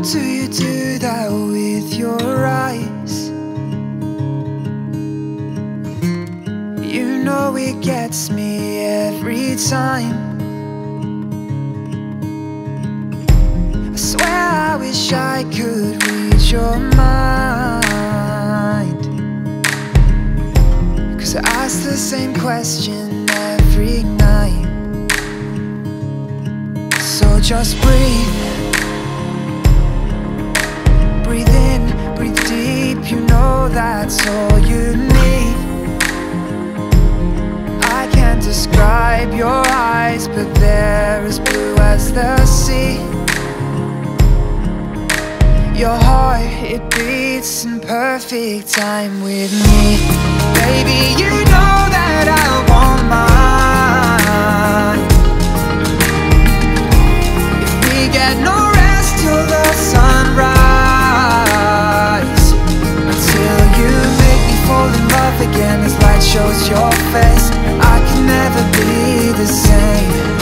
Do you do that with your eyes? You know it gets me every time. I swear I wish I could read your mind. Cause I ask the same question every night. So just breathe. They're as blue as the sea. Your heart, it beats in perfect time with me. Baby, you know that I want mine. If we get no rest till the sunrise, until you make me fall in love again as light shows your face, I can never be the same.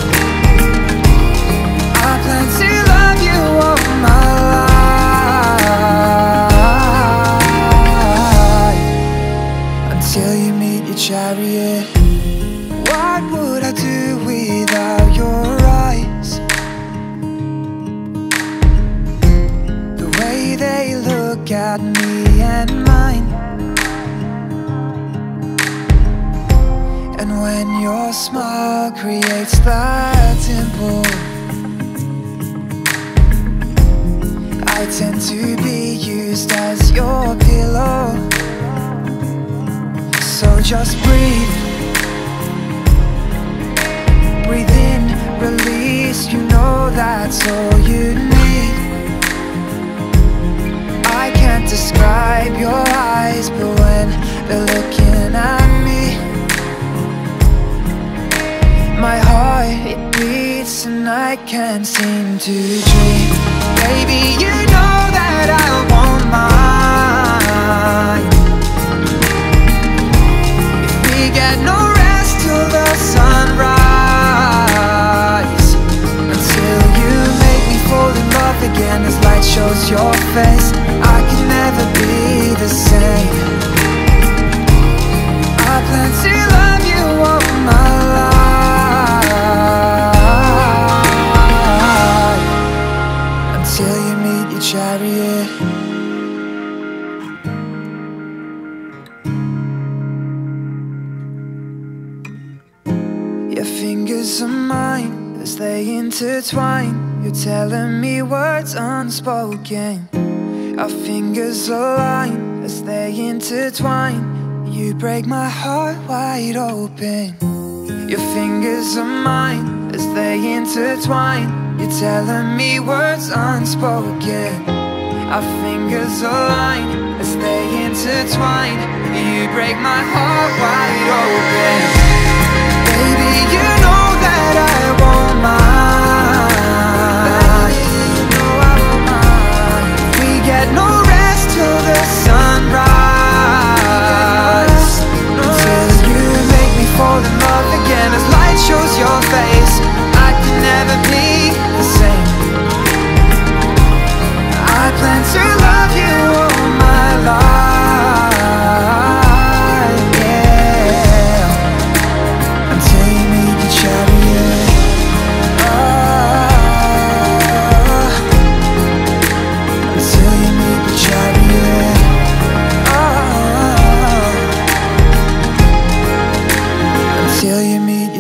And mine. And when your smile creates that dimple, I tend to be used as your pillow. So just breathe. Breathe in, release, you know that's all you need. Describe your eyes, but when they're looking at me, my heart it beats and I can't seem to dream. Baby, you know that I Your fingers are mine as they intertwine. You're telling me words unspoken. Our fingers align as they intertwine. You break my heart wide open. Your fingers are mine as they intertwine. You're telling me words unspoken. Our fingers align as they intertwine. You break my heart wide open. Baby, you know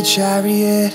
chariot.